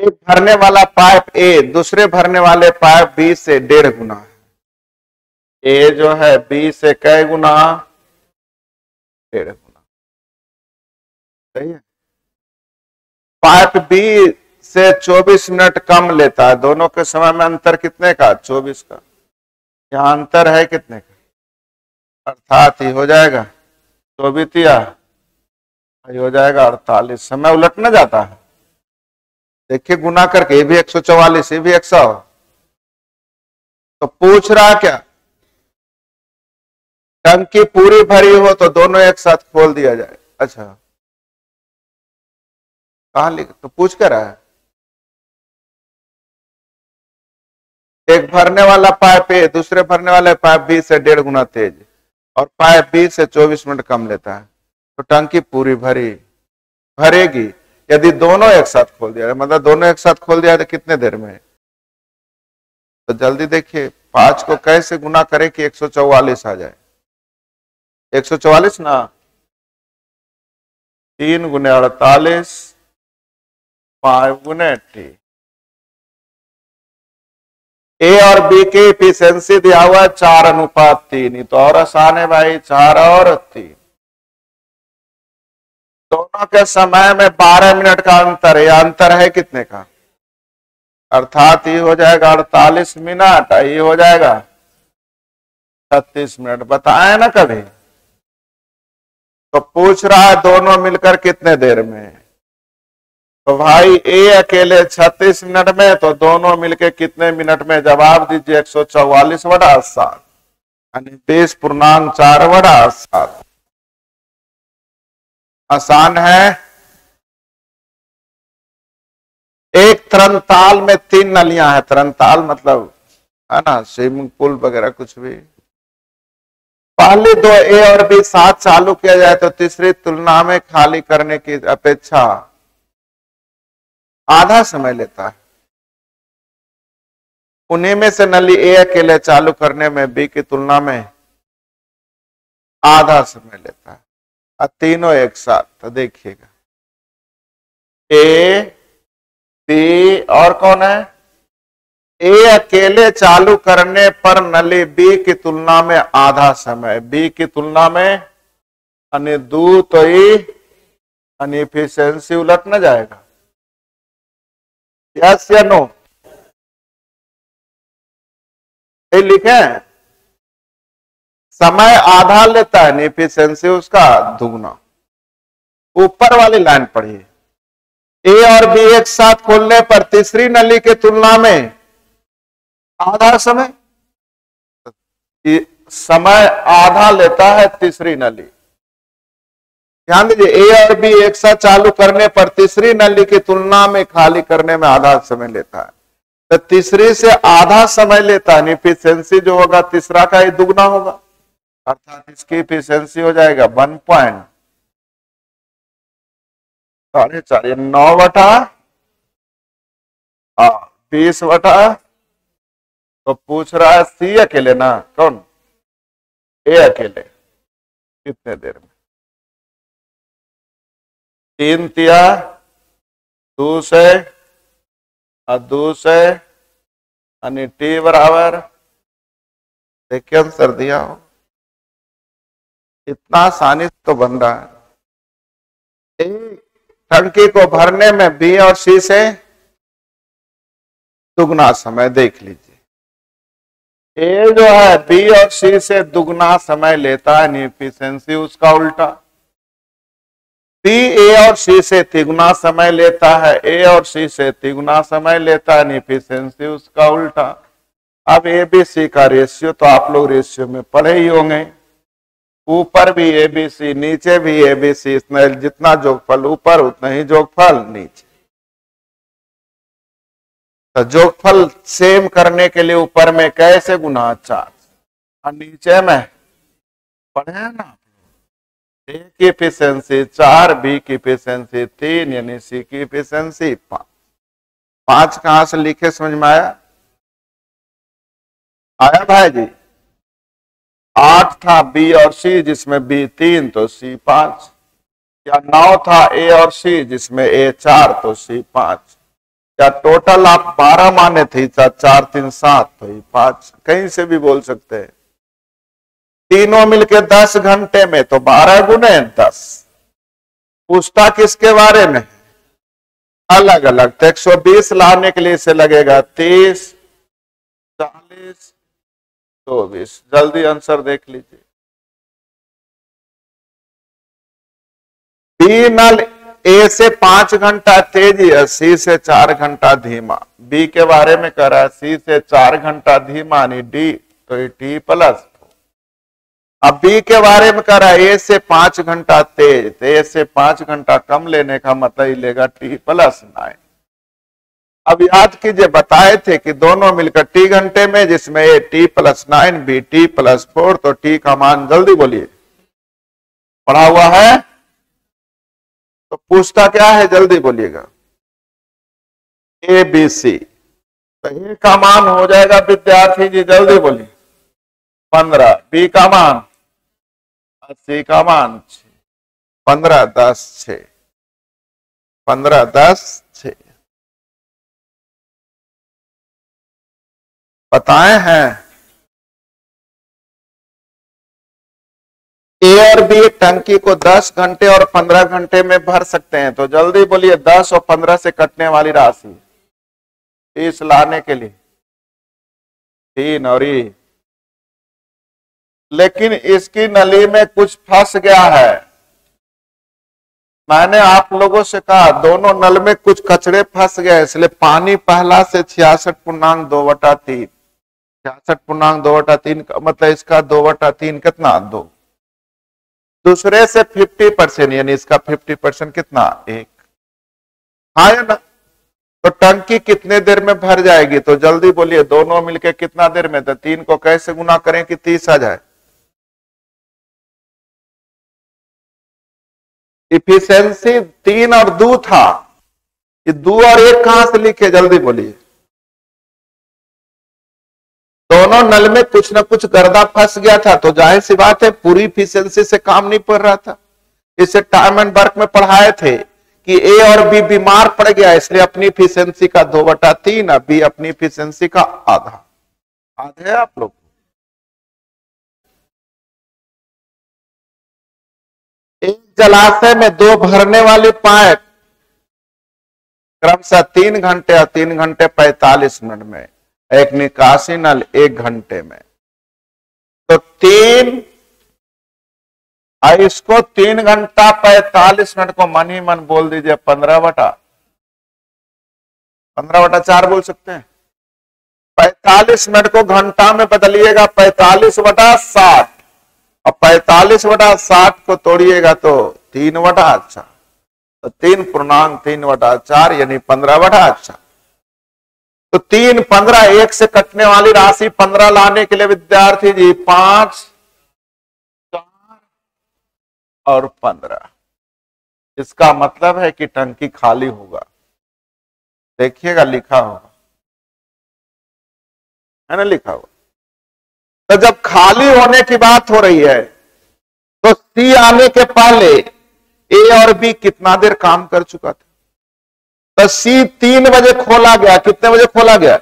एक भरने वाला पाइप ए, दूसरे भरने वाले पाइप बी से डेढ़ गुना है। ए जो है, बी से कै गुना? डेढ़ गुना। सही है? पाइप बी से 24 मिनट कम लेता है। दोनों के समय में अंतर कितने का? 24 का। यहाँ अंतर है कितने का? अर्थात ही हो जाएगा, चौबीतिया। हो जाएगा अड़तालीस। समय उलट न जाता है। देखिए, गुना करके, ये भी एक सौ चौवालीस, ये भी एक सौ। तो पूछ रहा क्या? टंकी पूरी भरी हो तो दोनों एक साथ खोल दिया जाए। अच्छा। कहा लिख? तो पूछ कर रहा है? एक भरने वाला पाइप ए, दूसरे भरने वाले पाइप बी से डेढ़ गुना तेज, और पाइप बी से 24 मिनट कम लेता है। तो टंकी पूरी भरी, भरेगी। यदि दोनों एक साथ खोल दिया मतलब दोनों एक साथ खोल दिया तो कितने देर में? तो जल्दी देखिए, पाँच को कैसे गुना करे कि एक सौ चौवालिस आ जाए? एक सौ चौवालिस ना? तीन गुने अड़तालीस, पाँच गुने अट्ठी ए और बी की इफिशियंसी दिया हुआ चार अनुपात तीन। तो और आसान है भाई, चार और तीन के समय में 12 मिनट का अंतर है। अंतर है कितने का? अर्थात ये हो जाएगा अड़तालीस मिनट, ये हो जाएगा छत्तीस मिनट। बताए ना कभी? तो पूछ रहा है दोनों मिलकर कितने देर में? तो भाई, ए अकेले 36 मिनट में तो दोनों मिलकर कितने मिनट में? जवाब दीजिए एक सौ चौवालीस बड़ा सात। यानी पूर्णांक चार बड़ा सात। आसान है। एक तरनताल में तीन नलियाँ हैं। तरनताल मतलब है ना, स्विमिंग पूल वगैरह कुछ भी। पहले दो ए और बी साथ चालू किया जाए तो तीसरी तुलना में खाली करने की अपेक्षा आधा समय लेता है। उन्हीं में से नली ए अकेले चालू करने में बी की तुलना में आधा समय लेता है। तीनों एक साथ तो देखिएगा। ए, बी, और कौन है? ए अकेले चालू करने पर नली बी की तुलना में आधा समय। बी की तुलना में अनि दू तो इफिशियंसी उलट न जाएगा। यस या नो? ये लिखे। हैं समय आधा लेता है इफिशियंसी उसका दुगना। ऊपर वाली लाइन पढ़िए। ए और बी एक साथ खोलने पर तीसरी नली के तुलना में आधा समय? समय आधा लेता है तीसरी नली। ध्यान दीजिए ए और बी एक साथ चालू करने पर तीसरी नली की तुलना में खाली करने में आधा समय लेता है। तो तीसरी से आधा समय लेता है इफिशियंसी जो होगा, तीसरा का ही दुगना होगा। अर्थात इसकी इफिशियंसी हो जाएगा वन पॉइंट। साढ़े चार नौ बटा बीस बटा तो पूछ रहा है सी अकेले ना, कौन? ए अकेले, कितने देर में? तीन तिया, दो से दो से टी बराबर, देखिए आंसर दिया हो। इतना आसानी तो बन रहा है टंकी को भरने में बी और सी से दुगना समय, देख लीजिए। ए जो है, बी और सी से दुगना समय लेता है इफिशियंसी उसका उल्टा। बी ए और सी से तिगुना समय लेता है, ए और सी से तिगुना समय लेता है इफिशियंसी उसका उल्टा। अब ए, बी, सी का रेशियो तो आप लोग रेशियो में पढ़े ही होंगे। ऊपर भी ए बी सी नीचे भी ए बी सी इसमें जितना जोगफल ऊपर, उतना ही जोगफल नीचे। तो जोगफल सेम करने के लिए ऊपर में कैसे गुना चार? और नीचे में। पढ़े ना। ए की इफिशियंसी चार बी की इफिशियंसी तीन, यानी सी की इफिशियंसी पाँच। पाँच कहाँ से लिखे, समझ में आया? आया भाई जी? आठ था बी और सी, जिसमें बी तीन तो सी पाँच। या नौ था ए और सी, जिसमें ए चार तो सी पाँच। या टोटल आप बारह माने थे चार तीन सात तो ये पाँच। कहीं से भी बोल सकते हैं। तीनों मिलके दस घंटे में तो बारह गुने दस। पूछता किसके बारे में? अलग अलग तो एक सौ बीस लाने के लिए इसे लगेगा तीस, चालीस चौबीस जल्दी आंसर देख लीजिए। बी नल ए से पाँच घंटा तेज है सी से चार घंटा धीमा। बी के बारे में कह रहा है सी से चार घंटा धीमा यानी डी तो ये टी प्लस अब बी के बारे में कह रहा है ए से पाँच घंटा तेज तो ए से पाँच घंटा कम लेने का मतलब ही लेगा टी प्लस नाइन अब याद कीजिए, बताए थे कि दोनों मिलकर टी घंटे में, जिसमें A T plus nine B T plus four तो टी का मान जल्दी बोलिए। पढ़ा हुआ है? तो पूछता क्या है, जल्दी बोलिएगा। ए बी सी तो ए का मान हो जाएगा, विद्यार्थी जी, जल्दी बोलिए। पंद्रह। बी का मान। सी का मान छ पंद्रह, दस छ पंद्रह, दस बताए हैं। ए और बी टंकी को 10 घंटे और 15 घंटे में भर सकते हैं। तो जल्दी बोलिए 10 और 15 से कटने वाली राशि। तीस लाने के लिए। तीन और ई। लेकिन इसकी नली में कुछ फंस गया है। मैंने आप लोगों से कहा, दोनों नल में कुछ कचरे फंस गए, इसलिए पानी पहला से छियासठ पूर्णांक दो बटा तीन। छियासठ पूर्णांक दो बटा तीन मतलब इसका दो बटा तीन कितना? दो। दूसरे से फिफ्टी परसेंट यानी इसका फिफ्टी परसेंट कितना? एक। हाँ या ना? तो टंकी कितने देर में भर जाएगी? तो जल्दी बोलिए, दोनों मिलके कितना देर में? तो तीन को कैसे गुना करें कि तीस आ जाए? इफिशियंसी तीन और दो था। कि दो और एक कहाँ से लिखे? जल्दी बोलिए। दोनों नल में कुछ ना कुछ गर्दा फंस गया था तो ज़ाहिर सी बात है, पूरी इफिशियंसी से काम नहीं पड़ रहा था। इसे टाइम एंड वर्क में पढ़ाए थे कि ए और बी बीमार पड़ गया, इसलिए अपनी इफिशियंसी का दो बटा तीन बी अपनी इफिशियंसी का आधा। आधे आप लोग? एक जलाशय में दो भरने वाली पाइप, क्रमशः तीन घंटे और तीन घंटे पैतालीस मिनट में। एक निकासी नल एक घंटे में। तो तीन इसको तीन घंटा पैतालीस मिनट को मन ही मन बोल दीजिए पंद्रह बटा पंद्रह बटा चार बोल सकते हैं। पैतालीस मिनट को घंटा में बदलिएगा, पैतालीस बटा साठ। और पैतालीस बटा साठ को तोड़िएगा तो तीन बटा अच्छा। तो तीन पूर्णांक तीन बटा चार, यानी पंद्रह बटा अच्छा। तो तीन पंद्रह, एक से कटने वाली राशि पंद्रह लाने के लिए विद्यार्थी जी, पाँच, चार और पंद्रह। इसका मतलब है कि टंकी खाली होगा। देखिएगा, लिखा होगा। है ना, लिखा हुआ तो जब खाली होने की बात हो रही है तो सी आने के पहले ए और बी कितना देर काम कर चुका था? तो सी तीन बजे खोला गया। कितने बजे खोला गया?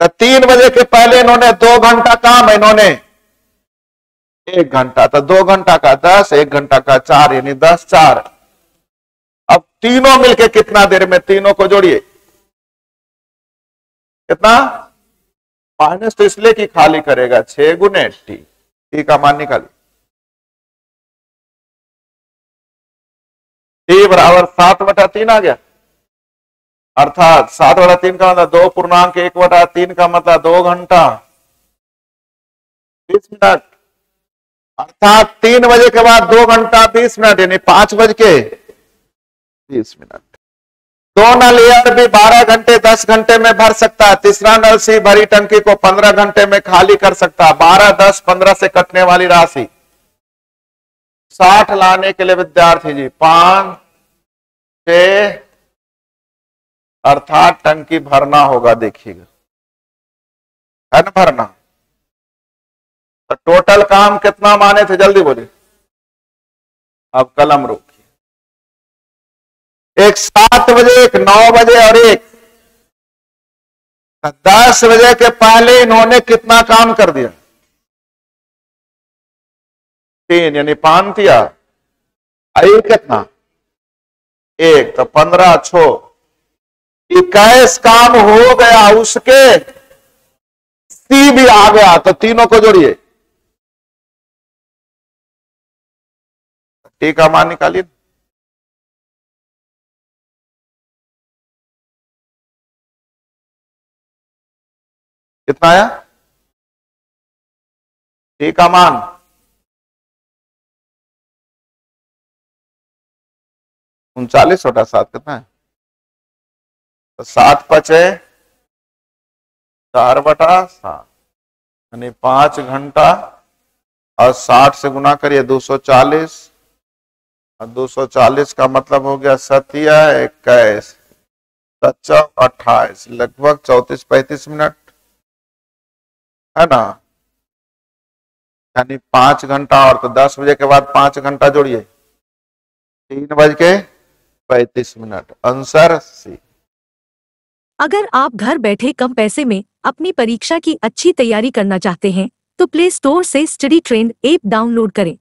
तो तीन बजे के पहले इन्होंने दो घंटा काम इन्होंने। एक घंटा तो दो घंटा का दस, एक घंटा का चार, यानी दस चार। अब तीनों मिलके कितना देर में तीनों को जोड़िए? कितना? माइनस तो इसलिए कि खाली करेगा, छह गुने टी। टी का मान निकालिए। टी बराबर सात बटा तीन आ गया। अर्थात सात बटा तीन का मतलब दो, पूर्णांक एक बटा तीन का मतलब दो घंटा। बीस मिनट। अर्थात तीन बजे के बाद दो घंटा बीस मिनट, यानी पाँच बज के बीस मिनट। दो नल एयर भी बारह घंटे, दस घंटे में भर सकता है। तीसरा नल सी भरी टंकी को पंद्रह घंटे में खाली कर सकता है। बारह, दस, पंद्रह से कटने वाली राशि। साठ लाने के लिए विद्यार्थी जी, पाँच छ अर्थात टंकी भरना होगा, देखिएगा। है ना भरना? तो टोटल काम कितना माने थे? जल्दी बोलिए। अब कलम रोकिए। एक सात बजे, एक नौ बजे और एक तो दस बजे के पहले इन्होंने कितना काम कर दिया? तीन, यानी दिया आई कितना? एक तो पंद्रह छो इक्कीस काम हो गया उसके? सी भी आ गया तो तीनों को जोड़िए। टी का मान निकालिए। कितना आया? टी का मान। उनचालीस बटा सात कितना है? तो सात पचे, चार बटा सात। यानी पाँच घंटा और साठ से गुना करिए दो सौ चालीस। और दो सौ चालीस का मतलब हो गया सत्या इक्कीस, सच्चा अट्ठाईस, लगभग चौतीस पैंतीस मिनट। है ना? यानी पाँच घंटा और तो दस बजे के बाद पाँच घंटा जोड़िए। तीन बज के पैतीस मिनट। Answer C. अगर आप घर बैठे कम पैसे में अपनी परीक्षा की अच्छी तैयारी करना चाहते हैं तो प्ले स्टोर से स्टडी ट्रेंड ऐप डाउनलोड करें।